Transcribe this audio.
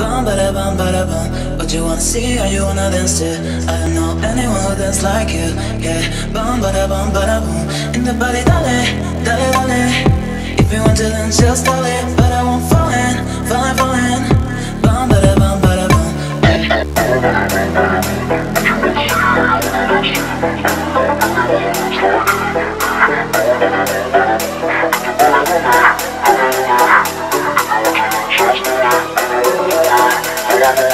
Bum ba da bum ba da bum What you wanna see or you wanna dance to? I don't know anyone who dances like you. Yeah Bum ba da bum ba da boom In the body dale, dale dale If you want to then just dale But I won't fall in, fall in, fall in. Bum ba da bum ba da boom